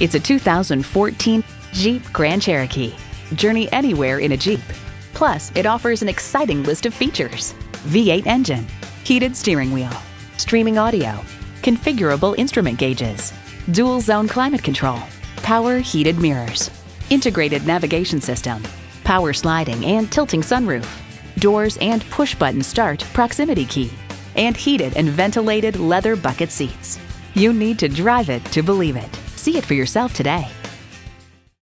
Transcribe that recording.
It's a 2014 Jeep Grand Cherokee. Journey anywhere in a Jeep. Plus, it offers an exciting list of features V8 engine, heated steering wheel, streaming audio, configurable instrument gauges, dual zone climate control, power heated mirrors, integrated navigation system, power sliding and tilting sunroof, doors and push button start proximity key, and heated and ventilated leather bucket seats. You need to drive it to believe it. See it for yourself today.